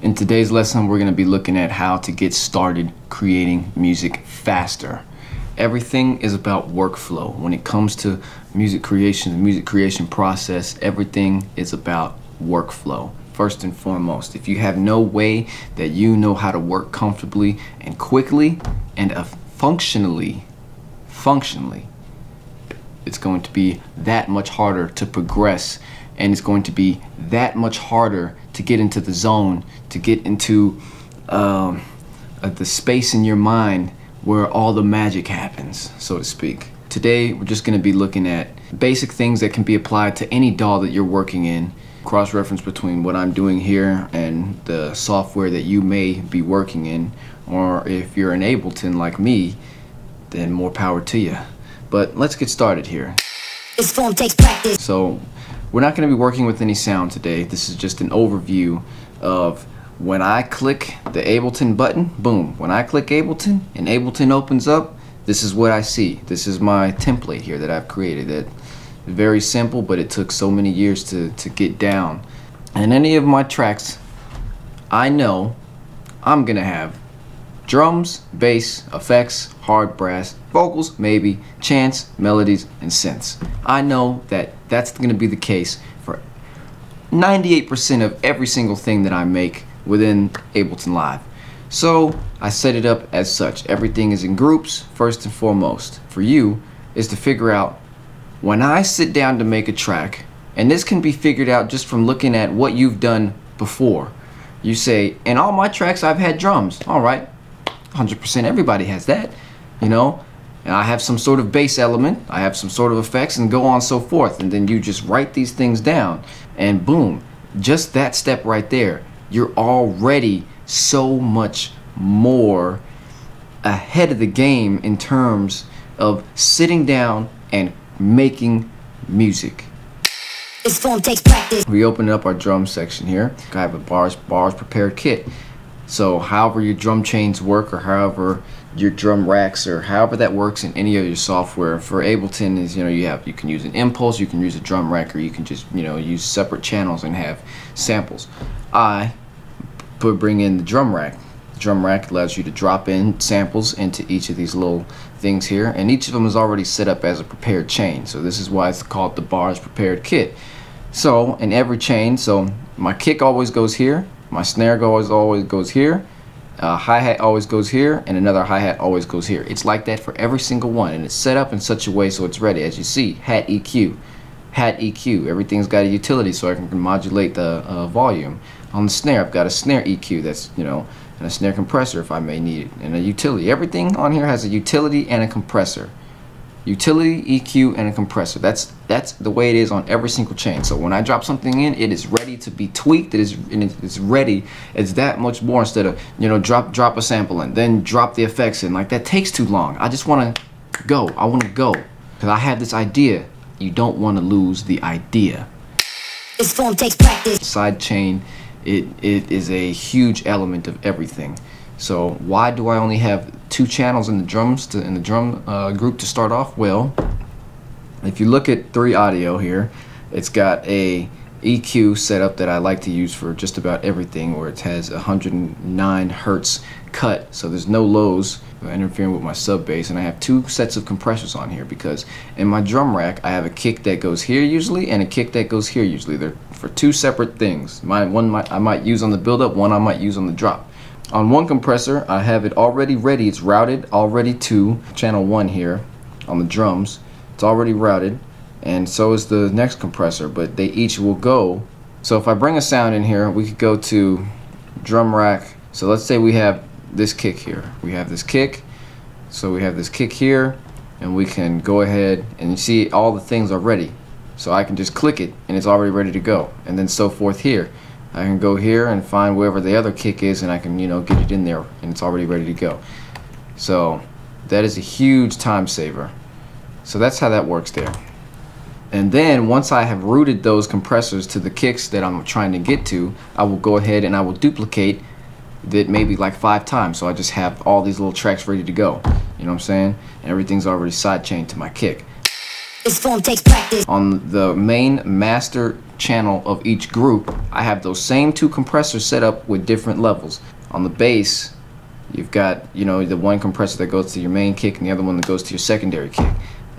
In today's lesson, we're going to be looking at how to get started creating music faster. Everything is about workflow. When it comes to music creation, the music creation process, everything is about workflow. First and foremost, if you have no way that you know how to work comfortably and quickly and functionally, functionally, it's going to be that much harder to progress and it's going to be that much harder to get into the zone, to get into um, uh, the space in your mind where all the magic happens, so to speak. Today, we're just going to be looking at basic things that can be applied to any DAW that you're working in, cross-reference between what I'm doing here and the software that you may be working in, or if you're an Ableton like me, then more power to you. But let's get started here. This form takes practice. So we're not going to be working with any sound today. This is just an overview of when I click the Ableton button, boom. When I click Ableton and Ableton opens up, this is what I see. This is my template here that I've created. That very simple, but it took so many years to, to get down. And any of my tracks, I know I'm gonna have drums, bass, effects, hard brass, vocals, maybe, chants, melodies, and synths. I know that that's going to be the case for 98% of every single thing that I make within Ableton Live. So I set it up as such. Everything is in groups, first and foremost. For you, is to figure out when I sit down to make a track, and this can be figured out just from looking at what you've done before. You say, in all my tracks I've had drums. All right, 100% everybody has that, you know. And I have some sort of bass element, I have some sort of effects, and go on so forth. And then you just write these things down, and boom, just that step right there, you're already so much more ahead of the game in terms of sitting down and making music. This form takes practice. We open up our drum section here. I have a bars bars prepared kit. So however your drum chains work or however your drum racks or however that works in any of your software for Ableton is you know you have you can use an impulse you can use a drum rack or you can just you know use separate channels and have samples. I put bring in the drum rack. The drum rack allows you to drop in samples into each of these little things here and each of them is already set up as a prepared chain. So this is why it's called the bars prepared kit. So in every chain so my kick always goes here my snare goes always goes here. Hi-hat always goes here and another hi-hat always goes here. It's like that for every single one and it's set up in such a way so it's ready. As you see hat EQ hat EQ everything's got a utility so I can modulate the uh, volume. On the snare I've got a snare EQ that's you know and a snare compressor if I may need it and a utility. Everything on here has a utility and a compressor utility, EQ, and a compressor. That's that's the way it is on every single chain. So when I drop something in, it is ready to be tweaked. It is and it's ready. It's that much more instead of you know drop drop a sample and then drop the effects in. Like that takes too long. I just want to go. I want to go because I have this idea. You don't want to lose the idea. This form takes practice. Side chain, it it is a huge element of everything. So why do I only have two channels in the drums to, in the drum uh, group to start off? Well, if you look at three audio here, it's got a EQ setup that I like to use for just about everything where it has 109 hertz cut so there's no lows interfering with my sub bass. And I have two sets of compressors on here because in my drum rack I have a kick that goes here usually and a kick that goes here usually. They're for two separate things. My one might, I might use on the build up one I might use on the drop on one compressor, I have it already ready. It's routed already to channel 1 here on the drums. It's already routed and so is the next compressor, but they each will go. So if I bring a sound in here, we could go to drum rack. So let's say we have this kick here. We have this kick. So we have this kick here and we can go ahead and see all the things are ready. So I can just click it and it's already ready to go. And then so forth here. I can go here and find wherever the other kick is and I can you know get it in there and it's already ready to go. So that is a huge time saver. So that's how that works there. And then once I have routed those compressors to the kicks that I'm trying to get to I will go ahead and I will duplicate that maybe like five times. So I just have all these little tracks ready to go. You know what I'm saying? And everything's already side chained to my kick This form takes practice. On the main master channel of each group, I have those same two compressors set up with different levels. On the bass, you've got, you know, the one compressor that goes to your main kick and the other one that goes to your secondary kick.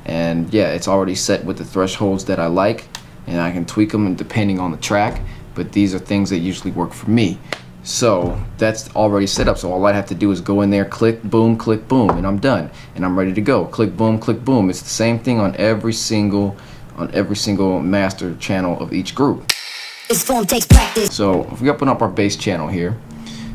And yeah, it's already set with the thresholds that I like and I can tweak them depending on the track, but these are things that usually work for me. So that's already set up. So all I have to do is go in there, click, boom, click, boom, and I'm done. And I'm ready to go. Click, boom, click, boom. It's the same thing on every single on every single master channel of each group. This form takes practice. So if we open up our bass channel here,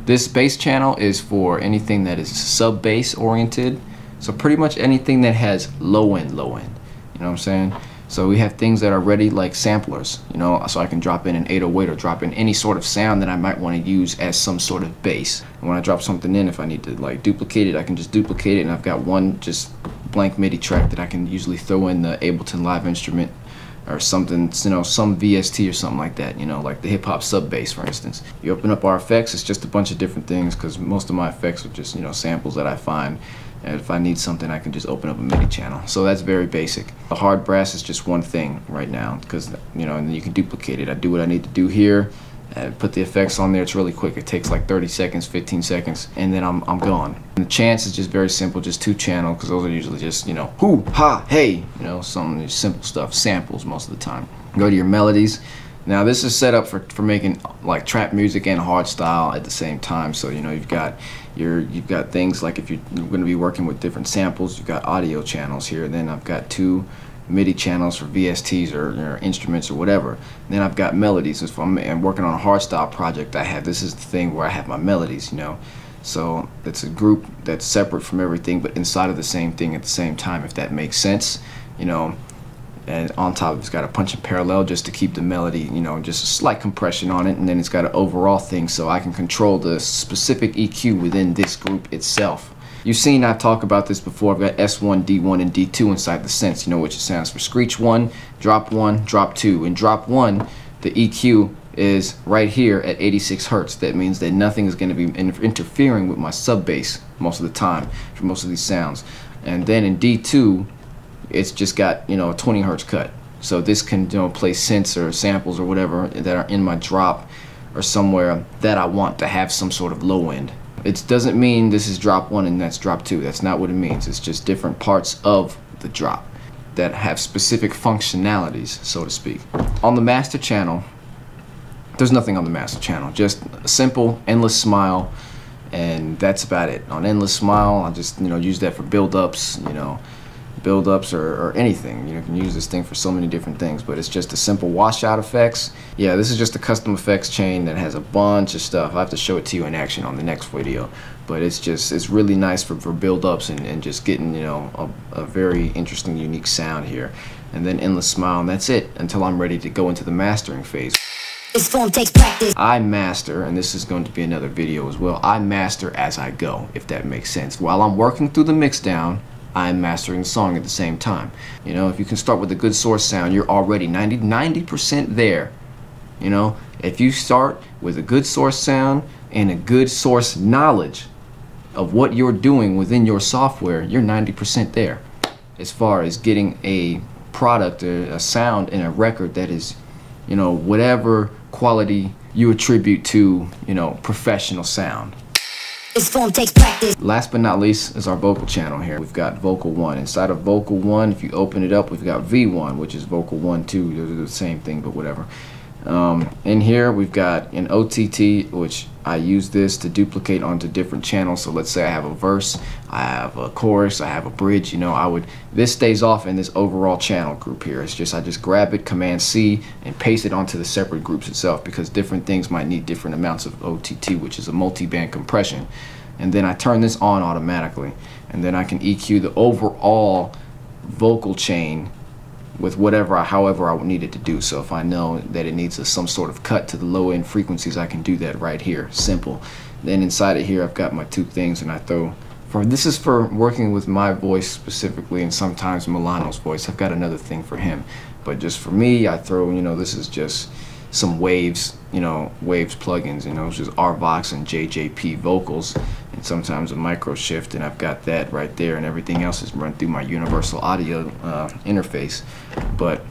this bass channel is for anything that is sub bass oriented. So pretty much anything that has low end, low end. You know what I'm saying? So we have things that are ready like samplers, you know, so I can drop in an 808 or drop in any sort of sound that I might want to use as some sort of bass. And when I drop something in, if I need to like duplicate it, I can just duplicate it and I've got one just blank MIDI track that I can usually throw in the Ableton Live instrument or something, you know, some VST or something like that, you know, like the hip hop sub bass, for instance. You open up our effects, it's just a bunch of different things because most of my effects are just, you know, samples that I find and if I need something, I can just open up a MIDI channel. So that's very basic. The hard brass is just one thing right now because, you know, and you can duplicate it. I do what I need to do here, and put the effects on there. It's really quick. It takes like 30 seconds, 15 seconds, and then I'm, I'm gone. And the chants is just very simple, just two channel because those are usually just, you know, whoo, ha, hey, you know, some simple stuff, samples most of the time. Go to your melodies. Now this is set up for, for making like trap music and hard style at the same time. So you know you've got your you've got things like if you're going to be working with different samples, you've got audio channels here. Then I've got two MIDI channels for VSTs or, or instruments or whatever. Then I've got melodies. If I'm, I'm working on a hard style project, I have this is the thing where I have my melodies. You know. So it's a group that's separate from everything, but inside of the same thing at the same time, if that makes sense. You know, and on top it's got a punch and parallel just to keep the melody you know just a slight compression on it. And then it's got an overall thing so I can control the specific EQ within this group itself. You've seen I've talked about this before. I've got S1 D1 and D2 inside the synths you know which sounds for. Screech 1 drop 1 drop 2 and drop 1 the EQ is right here at 86 hertz. That means that nothing is going to be interfering with my sub bass most of the time for most of these sounds. And then in D2 it's just got you know a 20 hertz cut. So this can you know play synths or samples or whatever that are in my drop or somewhere that I want to have some sort of low end. It doesn't mean this is drop one and that's drop two. That's not what it means. It's just different parts of the drop that have specific functionalities so to speak. On the master channel there's nothing on the master channel. Just a simple endless smile and that's about it. On endless smile I just you know use that for build ups you know buildups or, or anything. You, know, you can use this thing for so many different things, but it's just a simple washout effects. Yeah, this is just a custom effects chain that has a bunch of stuff. i have to show it to you in action on the next video, but it's just, it's really nice for, for buildups and, and just getting, you know, a, a very interesting, unique sound here. And then Endless Smile, and that's it until I'm ready to go into the mastering phase. This form takes practice. I master, and this is going to be another video as well, I master as I go, if that makes sense. While I'm working through the mix down, I'm mastering the song at the same time. You know, if you can start with a good source sound, you're already 90 90% there. You know, if you start with a good source sound and a good source knowledge of what you're doing within your software, you're 90% there. As far as getting a product, a, a sound, and a record that is, you know, whatever quality you attribute to, you know, professional sound. This form takes practice. Last but not least is our vocal channel here. We've got vocal 1. Inside of vocal 1, if you open it up, we've got V1, which is vocal 1, 2. They're the same thing, but whatever. Um, in here, we've got an OTT, which I use this to duplicate onto different channels. So let's say I have a verse, I have a chorus, I have a bridge, you know, I would, this stays off in this overall channel group here. It's just, I just grab it, Command C, and paste it onto the separate groups itself because different things might need different amounts of OTT, which is a multi-band compression. And then I turn this on automatically. And then I can EQ the overall vocal chain with whatever, I, however I need it to do. So if I know that it needs a, some sort of cut to the low end frequencies, I can do that right here. Simple. Then inside of here, I've got my two things, and I throw. For this is for working with my voice specifically, and sometimes Milano's voice. I've got another thing for him, but just for me, I throw. You know, this is just some Waves, you know, Waves plugins, you know, which is RVox and JJP vocals, and sometimes a micro shift, and I've got that right there, and everything else is run through my universal audio uh, interface. But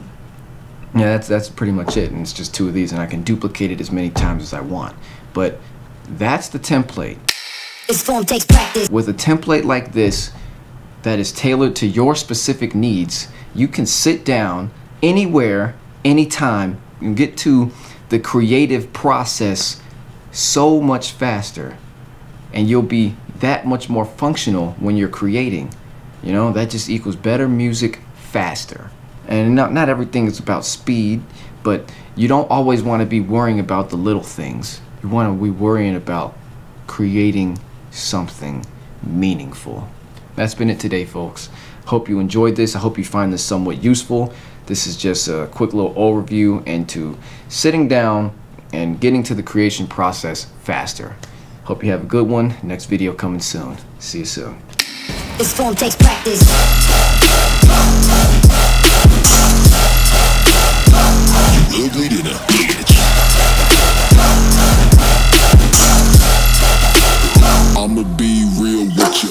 yeah, that's that's pretty much it, and it's just two of these, and I can duplicate it as many times as I want. But that's the template. This form takes practice. With a template like this that is tailored to your specific needs, you can sit down anywhere, anytime, get to the creative process so much faster. And you'll be that much more functional when you're creating. You know, that just equals better music faster. And not, not everything is about speed, but you don't always want to be worrying about the little things. You want to be worrying about creating something meaningful. That's been it today, folks. Hope you enjoyed this. I hope you find this somewhat useful. This is just a quick little overview into sitting down and getting to the creation process faster. Hope you have a good one. Next video coming soon. See you soon. This form takes practice. ugly than a